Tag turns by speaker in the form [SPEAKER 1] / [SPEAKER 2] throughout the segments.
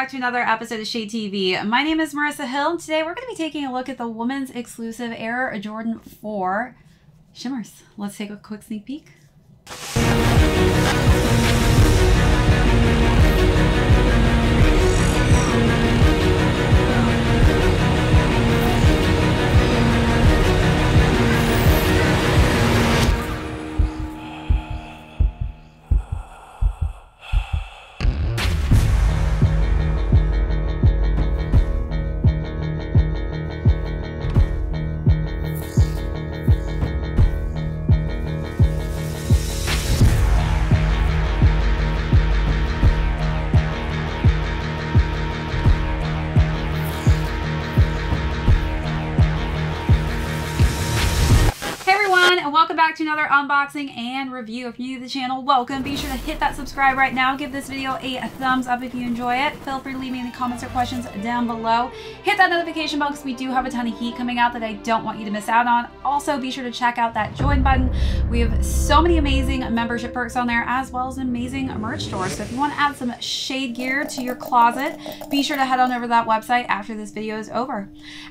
[SPEAKER 1] back to another episode of Shade TV. My name is Marissa Hill, and today we're going to be taking a look at the women's exclusive Air Jordan 4 shimmers. Let's take a quick sneak peek. Another unboxing and review. If you're new to the channel, welcome. Be sure to hit that subscribe right now. Give this video a thumbs up if you enjoy it. Feel free to leave me any comments or questions down below. Hit that notification bell because we do have a ton of heat coming out that I don't want you to miss out on. Also, be sure to check out that join button. We have so many amazing membership perks on there as well as an amazing merch store. So if you want to add some shade gear to your closet, be sure to head on over to that website after this video is over.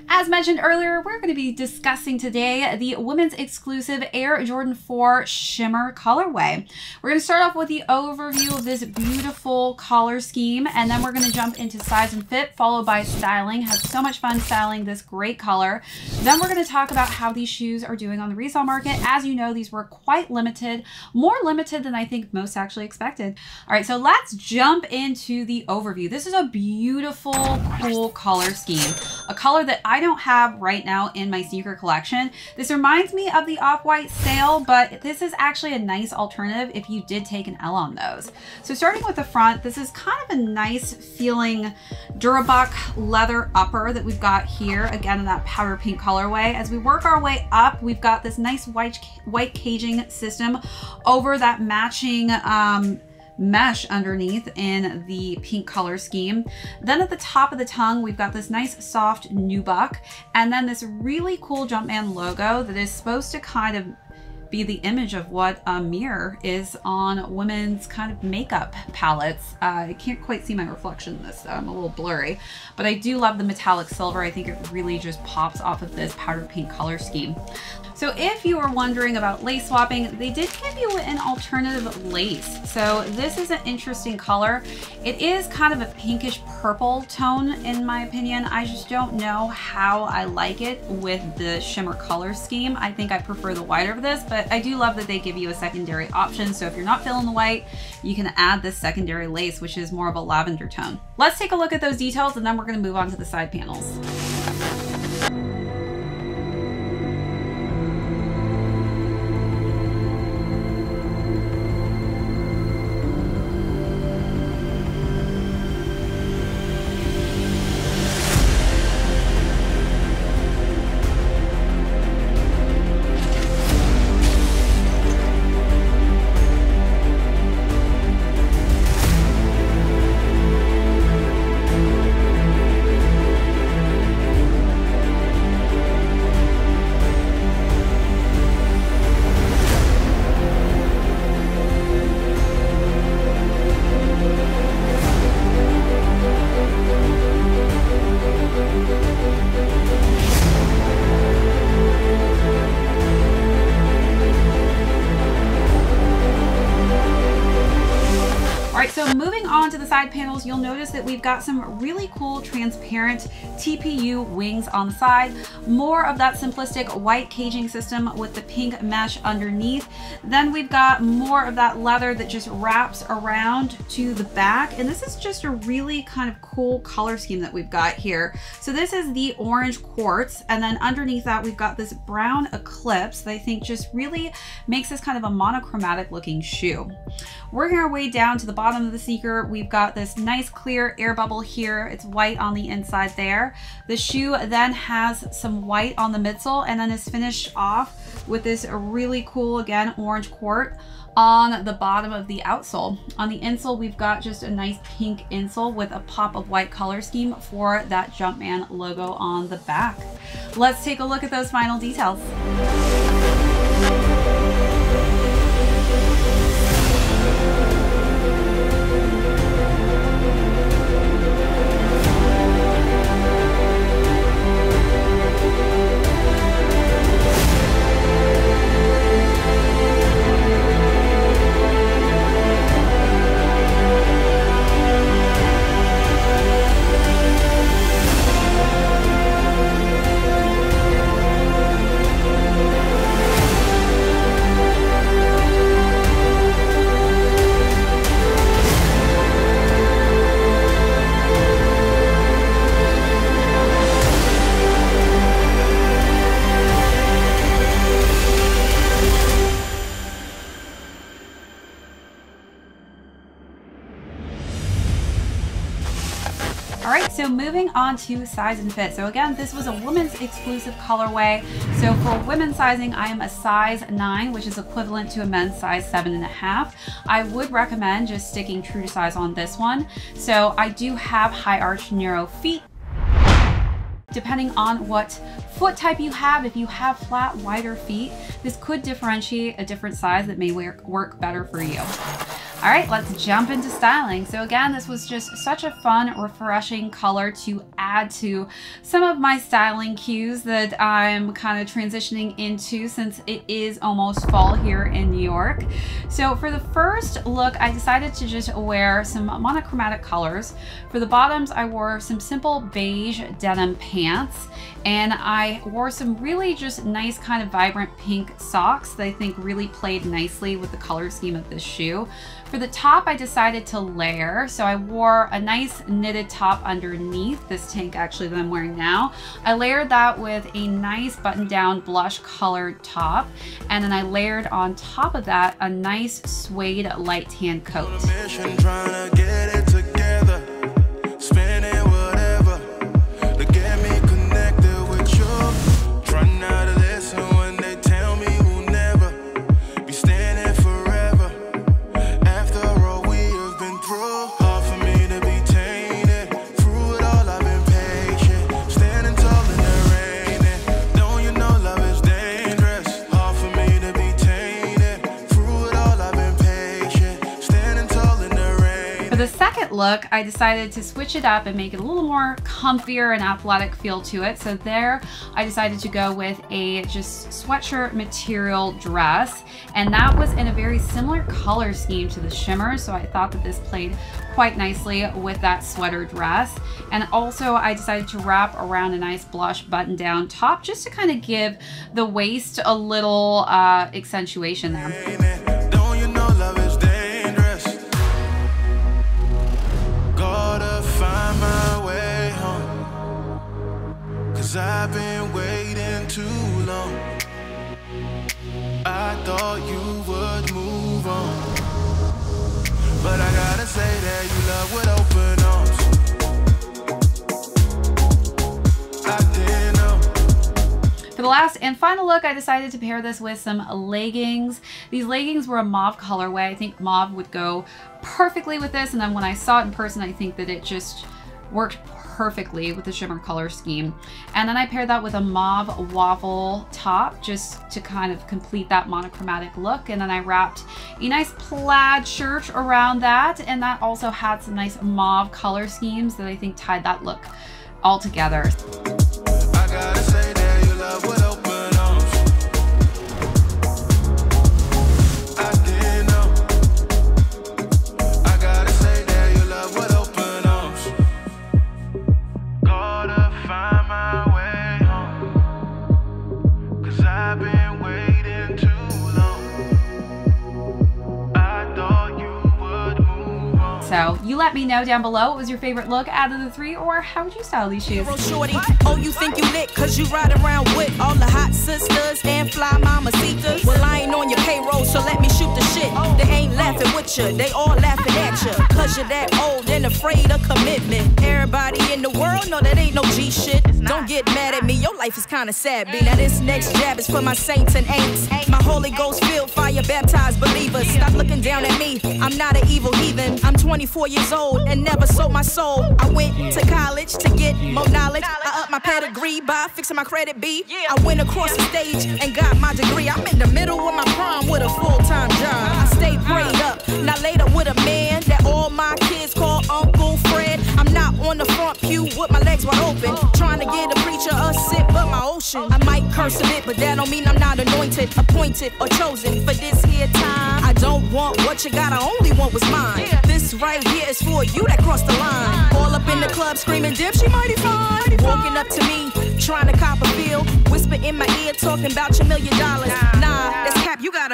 [SPEAKER 1] As mentioned earlier, we're going to be discussing today the women's exclusive Air Jordan 4 Shimmer colorway. We're going to start off with the overview of this beautiful color scheme, and then we're going to jump into size and fit, followed by styling. Have so much fun styling this great color. Then we're going to talk about how these shoes are doing on the resale market. As you know, these were quite limited, more limited than I think most actually expected. All right, so let's jump into the overview. This is a beautiful, cool color scheme, a color that I don't have right now in my sneaker collection. This reminds me of the off-white Sail, but this is actually a nice alternative if you did take an L on those. So starting with the front, this is kind of a nice feeling Durabuck leather upper that we've got here, again in that powder pink colorway. As we work our way up, we've got this nice white, white caging system over that matching um, mesh underneath in the pink color scheme. Then at the top of the tongue, we've got this nice soft nubuck, and then this really cool Jumpman logo that is supposed to kind of be the image of what a mirror is on women's kind of makeup palettes. Uh, I can't quite see my reflection in this, so I'm a little blurry, but I do love the metallic silver. I think it really just pops off of this powder pink color scheme. So if you were wondering about lace swapping, they did give you an alternative lace. So this is an interesting color. It is kind of a pinkish purple tone in my opinion. I just don't know how I like it with the shimmer color scheme. I think I prefer the white over this, but I do love that they give you a secondary option. So if you're not feeling the white, you can add this secondary lace, which is more of a lavender tone. Let's take a look at those details and then we're gonna move on to the side panels. Side panels, you'll notice that we've got some really cool transparent TPU wings on the side, more of that simplistic white caging system with the pink mesh underneath. Then we've got more of that leather that just wraps around to the back. And this is just a really kind of cool color scheme that we've got here. So this is the orange quartz. And then underneath that, we've got this brown eclipse that I think just really makes this kind of a monochromatic looking shoe. Working our way down to the bottom of the sneaker, we've got this nice clear air bubble here. It's white on the inside there. The shoe then has some white on the midsole and then is finished off with this really cool, again, orange quart on the bottom of the outsole. On the insole, we've got just a nice pink insole with a pop of white color scheme for that Jumpman logo on the back. Let's take a look at those final details. All right, so moving on to size and fit. So again, this was a women's exclusive colorway. So for women's sizing, I am a size nine, which is equivalent to a men's size seven and a half. I would recommend just sticking true to size on this one. So I do have high arch narrow feet depending on what foot type you have. If you have flat, wider feet, this could differentiate a different size that may work, work better for you. All right, let's jump into styling. So again, this was just such a fun, refreshing color to add to some of my styling cues that I'm kind of transitioning into since it is almost fall here in New York. So for the first look, I decided to just wear some monochromatic colors. For the bottoms, I wore some simple beige denim pants and I wore some really just nice kind of vibrant pink socks that I think really played nicely with the color scheme of this shoe. For the top, I decided to layer. So I wore a nice knitted top underneath this tank actually that I'm wearing now. I layered that with a nice button down blush colored top. And then I layered on top of that a nice suede light tan coat. Look, I decided to switch it up and make it a little more comfier and athletic feel to it. So there, I decided to go with a just sweatshirt material dress. And that was in a very similar color scheme to the shimmer. So I thought that this played quite nicely with that sweater dress. And also I decided to wrap around a nice blush button down top just to kind of give the waist a little uh, accentuation there. I've been waiting too long. I thought you would move on. But I gotta say that you love open arms. Didn't. Um. For the last and final look, I decided to pair this with some leggings. These leggings were a mauve colorway. I think mauve would go perfectly with this. And then when I saw it in person, I think that it just worked perfectly with the shimmer color scheme. And then I paired that with a mauve waffle top just to kind of complete that monochromatic look. And then I wrapped a nice plaid shirt around that. And that also had some nice mauve color schemes that I think tied that look all together. So you let me know down below what was your favorite look out of the three or how would you style these shoes? Shorty, oh you think you lit cause you ride around with all the hot sisters and fly mamacitas? Well I ain't on your payroll so let me shoot the shit. They ain't laughing with you, they all laughing at you. Cause you're that old and afraid of commitment. Everybody in the world know that ain't no G shit. Don't get mad at me, your life is kinda sad, B. Now this next jab is for my saints and ain'ts. My Holy Ghost filled fire baptized believers. Stop looking down at me, I'm not an evil heathen. I'm 20 24 years old and never sold my soul. I went to college to get more knowledge. I upped my pedigree by fixing my credit B. I went across the stage and got my degree. I'm in the middle of my prime with a full-time job. I stayed uh-huh. prayed up, not later with a man that all my kids call Uncle Fred. I'm not on the front pew with my legs wide open, uh-huh. trying to get a preacher a sip of my ocean. Uh-huh. I might curse bit, but that don't mean I'm not anointed, appointed, or chosen for this here time. I don't want what you got, I only want what's mine. This right right here is for you that crossed the line. All up in the club screaming, dip, she mighty fine. Walking up to me, trying to cop a feel. Whisper in my ear, talking about your million dollars. Nah,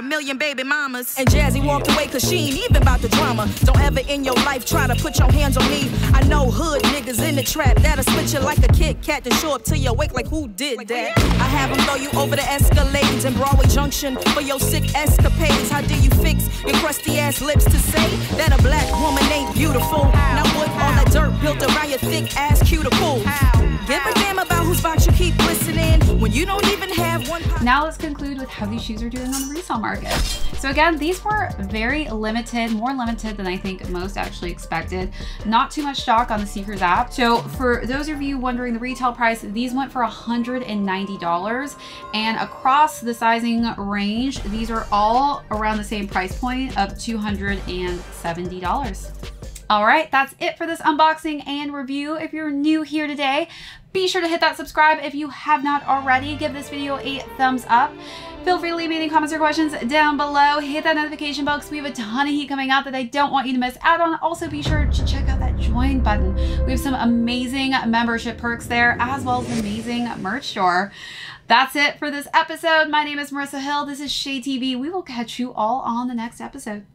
[SPEAKER 2] million baby mamas. And Jazzy walked away cause she ain't even about the drama. Don't ever in your life try to put your hands on me. I know hood niggas in the trap that'll split you like a Kit Kat to show up to your wake like who did that? I have them throw you over the Escalades and Broadway Junction for your sick escapades. How do you fix your crusty ass lips to say that a black woman ain't beautiful? Now what all that dirt built around your thick ass cuticle? Give a damn about whose box you keep listening when you don't one.
[SPEAKER 1] Now let's conclude with how these shoes are doing on the resale market. So again, these were very limited, more limited than I think most actually expected. Not too much stock on the Seekers app. So for those of you wondering the retail price, these went for $190 and across the sizing range, these are all around the same price point of $270. All right, that's it for this unboxing and review. If you're new here today, be sure to hit that subscribe if you have not already. Give this video a thumbs up. Feel free to leave me any comments or questions down below. Hit that notification bell because we have a ton of heat coming out that I don't want you to miss out on. Also, be sure to check out that join button. We have some amazing membership perks there as well as an amazing merch store. That's it for this episode. My name is Marissa Hill. This is Shade TV. We will catch you all on the next episode.